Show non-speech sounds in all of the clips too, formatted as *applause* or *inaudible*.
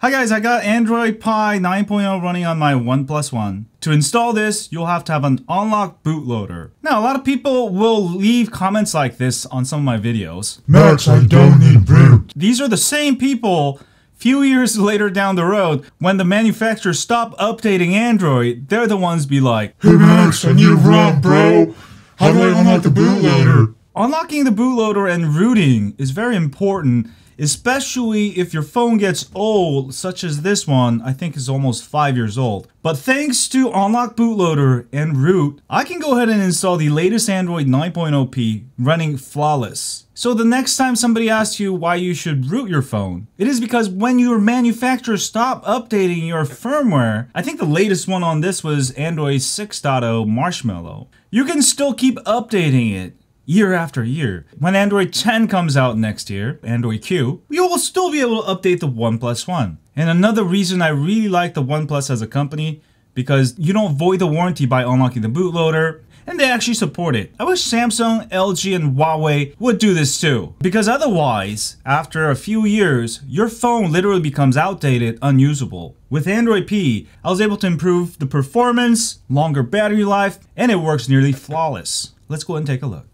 Hi guys, I got Android Pie 9.0 running on my OnePlus One. To install this, you'll have to have an unlocked bootloader. Now, a lot of people will leave comments like this on some of my videos. Max, I don't need boot. These are the same people few years *laughs* later down the road, when the manufacturers stop updating Android, they're the ones be like, Hey Max, I need a ROM, bro. How do I unlock the bootloader? Unlocking the bootloader and rooting is very important especially if your phone gets old, such as this one, I think is almost 5 years old. But thanks to Unlock Bootloader and Root, I can go ahead and install the latest Android 9.0p running flawless. So the next time somebody asks you why you should root your phone, it is because when your manufacturer stop updating your firmware, I think the latest one on this was Android 6.0 Marshmallow, you can still keep updating it year after year. When Android 10 comes out next year, Android Q, you will still be able to update the OnePlus One. And another reason I really like the OnePlus as a company, because you don't void the warranty by unlocking the bootloader, and they actually support it. I wish Samsung, LG, and Huawei would do this too. Because otherwise, after a few years, your phone literally becomes outdated, unusable. With Android P, I was able to improve the performance, longer battery life, and it works nearly flawless. Let's go and take a look.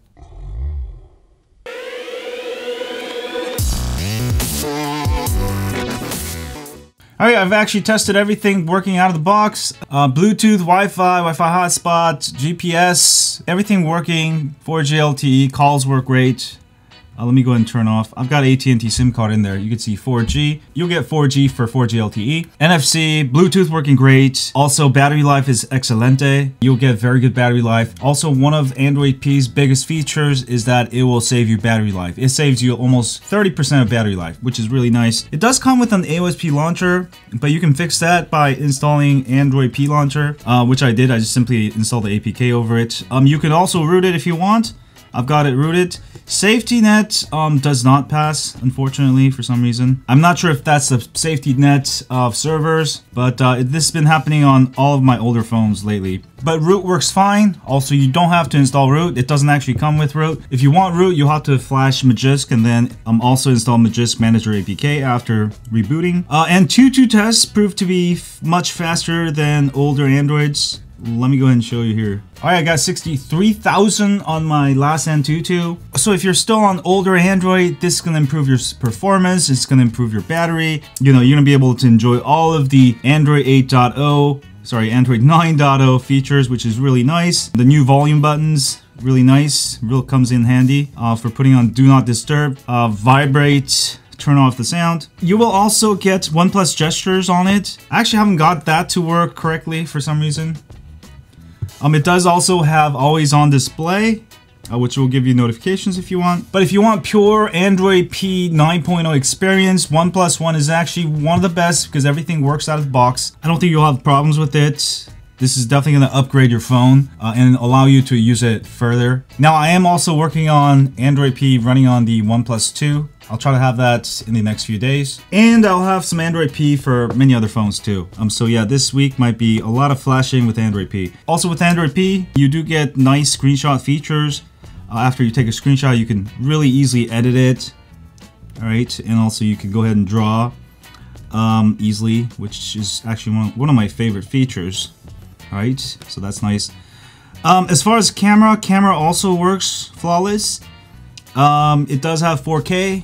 Alright, I've actually tested everything working out of the box. Uh, Bluetooth, Wi-Fi, Wi-Fi hotspot, GPS, everything working. 4G LTE, calls work great. Uh, let me go ahead and turn off. I've got AT&T SIM card in there. You can see 4G. You'll get 4G for 4G LTE. NFC, Bluetooth working great. Also, battery life is excelente. You'll get very good battery life. Also, one of Android P's biggest features is that it will save you battery life. It saves you almost 30% of battery life, which is really nice. It does come with an AOSP launcher, but you can fix that by installing Android P launcher, uh, which I did. I just simply installed the APK over it. Um, you can also root it if you want. I've got it rooted. Safety net um, does not pass, unfortunately, for some reason. I'm not sure if that's the safety net of servers, but uh, this has been happening on all of my older phones lately. But root works fine. Also, you don't have to install root. It doesn't actually come with root. If you want root, you'll have to flash Magisk and then um, also install Magisk Manager APK after rebooting. Uh, AnTuTu tests proved to be much faster than older Androids. Let me go ahead and show you here. All right, I got 63,000 on my last Antutu. So if you're still on older Android, this is gonna improve your performance, it's gonna improve your battery. You know, you're gonna be able to enjoy all of the Android 8.0, sorry, Android 9.0 features, which is really nice. The new volume buttons, really nice, real comes in handy uh, for putting on Do Not Disturb, uh, Vibrate, turn off the sound. You will also get OnePlus gestures on it. I actually haven't got that to work correctly for some reason. Um, it does also have always on display, uh, which will give you notifications if you want. But if you want pure Android P 9.0 experience, OnePlus One is actually one of the best because everything works out of the box. I don't think you'll have problems with it. This is definitely going to upgrade your phone uh, and allow you to use it further. Now, I am also working on Android P running on the OnePlus 2. I'll try to have that in the next few days. And I'll have some Android P for many other phones too. Um, so yeah, this week might be a lot of flashing with Android P. Also with Android P, you do get nice screenshot features. Uh, after you take a screenshot, you can really easily edit it. All right, and also you can go ahead and draw um, easily, which is actually one one of my favorite features. All right, so that's nice. Um, as far as camera, camera also works flawless. Um, it does have 4K,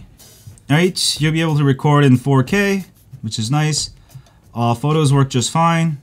Alright, you'll be able to record in 4K, which is nice. Uh, photos work just fine.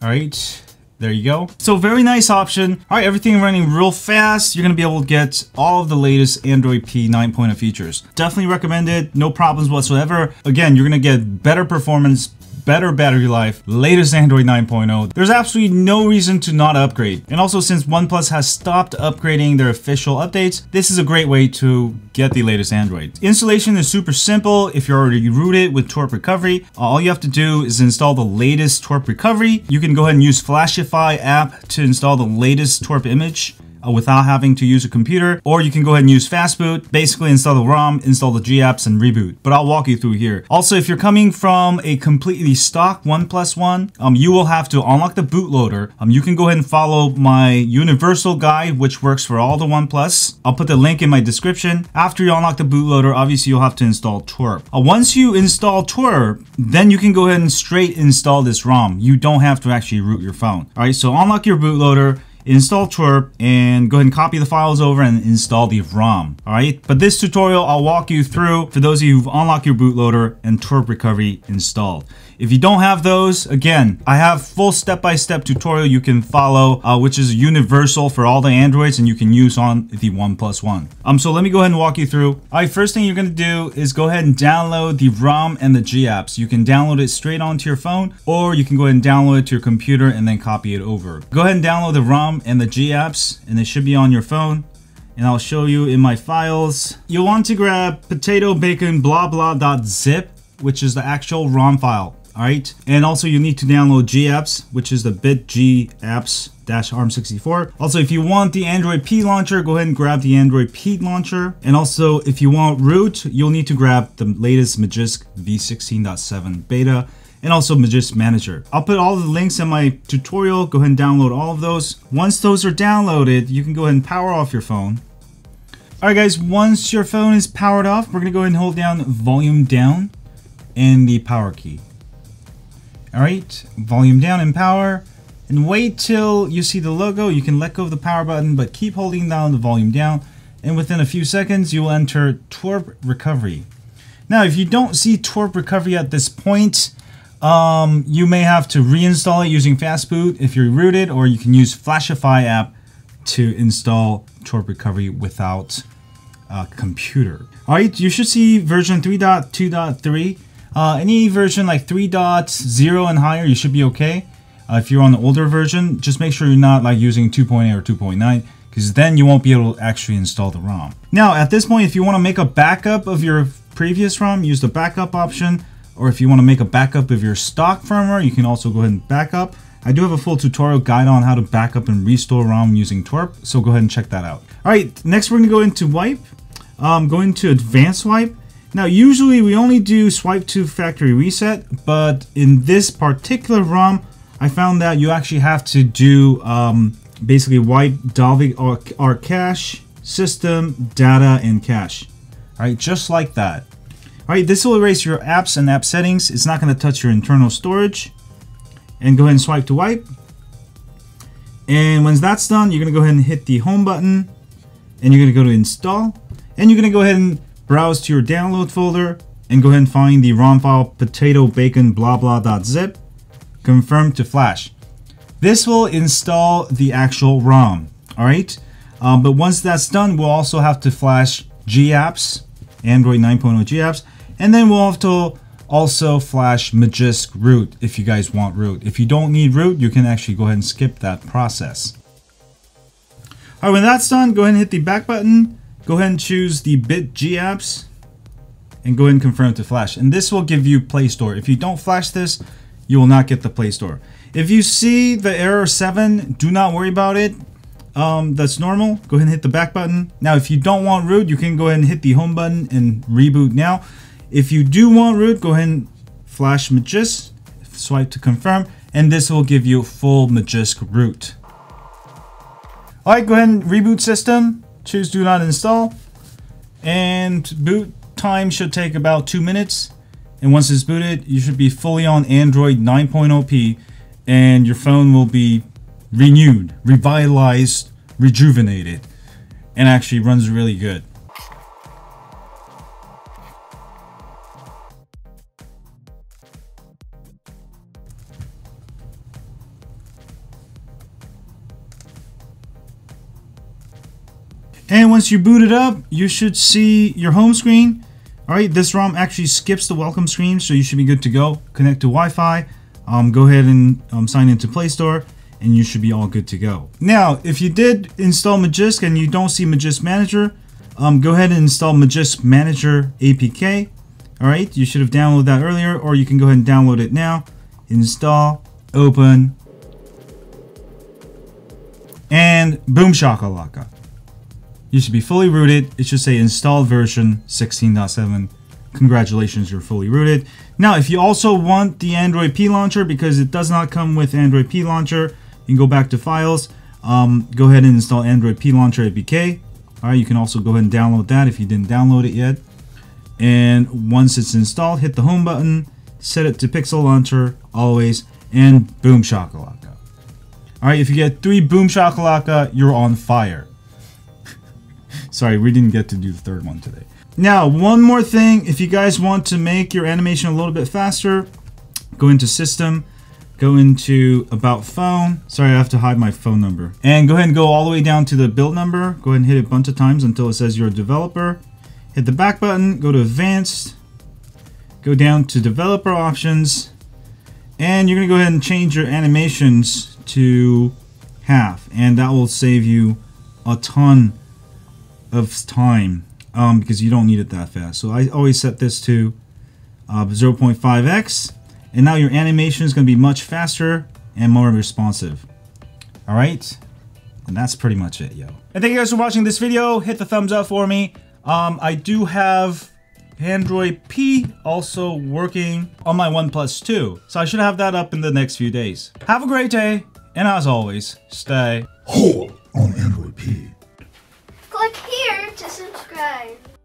Alright, there you go. So very nice option. Alright, everything running real fast. You're to be able to get all of the latest Android P 9.0 features. Definitely recommend it. No problems whatsoever. Again, you're to get better performance, better battery life, latest Android 9.0. There's absolutely no reason to not upgrade. And also since OnePlus has stopped upgrading their official updates, this is a great way to get the latest Android. Installation is super simple. If you're already rooted with TWRP Recovery, all you have to do is install the latest TWRP Recovery. You can go ahead and use Flashify app to install the latest TWRP image. Uh, without having to use a computer, or you can go ahead and use Fastboot, basically install the ROM, install the GApps, and reboot. But I'll walk you through here. Also, if you're coming from a completely stock OnePlus One, um, you will have to unlock the bootloader. Um, you can go ahead and follow my universal guide, which works for all the OnePlus. I'll put the link in my description. After you unlock the bootloader, obviously you'll have to install TWRP. Uh, once you install TWRP, then you can go ahead and straight install this ROM. You don't have to actually root your phone. All right, so unlock your bootloader install TWRP and go ahead and copy the files over and install the ROM. All right, but this tutorial I'll walk you through for those of you who've unlocked your bootloader and TWRP recovery installed. If you don't have those, again, I have full step-by-step -step tutorial you can follow, uh, which is universal for all the Androids and you can use on the OnePlus One. Um, so let me go ahead and walk you through. All right, first thing you're gonna do is go ahead and download the ROM and the G apps. You can download it straight onto your phone, or you can go ahead and download it to your computer and then copy it over. Go ahead and download the ROM and the G apps, and they should be on your phone and I'll show you in my files. You'll want to grab potato bacon blah blah dot zip, which is the actual ROM file all right and also you need to download gapps which is the BiTGApps dash arm64 also if you want the android p launcher go ahead and grab the android p launcher and also if you want root you'll need to grab the latest magisk v16.7 beta and also Magisk Manager. I'll put all the links in my tutorial. Go ahead and download all of those. Once those are downloaded, you can go ahead and power off your phone. Alright guys, once your phone is powered off, we're to go ahead and hold down volume down and the power key. Alright, volume down and power. And wait till you see the logo. You can let go of the power button, but keep holding down the volume down. And within a few seconds, you will enter TWRP Recovery. Now, if you don't see TWRP Recovery at this point, um, you may have to reinstall it using Fastboot if you're rooted, or you can use Flashify app to install TWRP Recovery without a computer. Alright, you should see version 3.2.3 uh, any version like 3.0 and higher, you should be okay. Uh, if you're on the older version, just make sure you're not like using 2.8 or 2.9 because then you won't be able to actually install the ROM. Now, at this point, if you want to make a backup of your previous ROM, use the backup option. Or if you want to make a backup of your stock firmware, you can also go ahead and backup. I do have a full tutorial guide on how to backup and restore ROM using TWRP, so go ahead and check that out. All right, next we're going to go into wipe. Um, go into advanced wipe. Now, usually we only do swipe to factory reset, but in this particular ROM, I found that you actually have to do um, basically wipe Dalvik or cache, system, data, and cache. All right, just like that. All right, this will erase your apps and app settings. It's not going to touch your internal storage. And go ahead and swipe to wipe. And once that's done, you're going to go ahead and hit the home button. And you're going to go to install. And you're going to go ahead and browse to your download folder and go ahead and find the ROM file potato bacon blah blah.zip, confirm to flash. This will install the actual ROM, alright? Um, but once that's done, we'll also have to flash GApps, Android 9.0 GApps, and then we'll have to also flash Magisk root if you guys want root. If you don't need root, you can actually go ahead and skip that process. Alright, when that's done, go ahead and hit the back button go ahead and choose the BiTGApps and go ahead and confirm to flash. And this will give you Play Store. If you don't flash this, you will not get the Play Store. If you see the error 7, do not worry about it. Um, that's normal. Go ahead and hit the back button. Now, if you don't want root, you can go ahead and hit the home button and reboot now. If you do want root, go ahead and flash Magisk, swipe to confirm, and this will give you full Magisk root. Alright, go ahead and reboot system choose do not install. And boot time should take about two minutes. And once it's booted you should be fully on Android 9.0p and your phone will be renewed revitalized rejuvenated and actually runs really good And once you boot it up, you should see your home screen. All right, this ROM actually skips the welcome screen, so you should be good to go. Connect to Wi-Fi, um, go ahead and um, sign into Play Store, and you should be all good to go. Now, if you did install Magisk and you don't see Magisk Manager, um, go ahead and install Magisk Manager APK. All right, you should have downloaded that earlier, or you can go ahead and download it now. Install, open, and boom shakalaka. You should be fully rooted. It should say installed version 16.7. Congratulations, you're fully rooted. Now, if you also want the Android P launcher, because it does not come with Android P launcher, you can go back to files, um, go ahead and install Android P launcher APK. All right, you can also go ahead and download that if you didn't download it yet. And once it's installed, hit the home button, set it to Pixel Launcher always, and boom shakalaka. All right, if you get three boom shakalaka, you're on fire. Sorry, we didn't get to do the third one today. Now, one more thing, if you guys want to make your animation a little bit faster, go into System, go into About Phone. Sorry, I have to hide my phone number. And go ahead and go all the way down to the build number. Go ahead and hit it a bunch of times until it says you're a developer. Hit the back button, go to Advanced, go down to Developer Options, and you're to go ahead and change your animations to half. And that will save you a ton of time um, because you don't need it that fast. So I always set this to uh, 0.5x and now your animation is going to be much faster and more responsive. All right, and that's pretty much it, yo. And thank you guys for watching this video. Hit the thumbs up for me. Um, I do have Android P also working on my OnePlus 2. So I should have that up in the next few days. Have a great day, and as always, stay Hold on Android P. Click here to subscribe.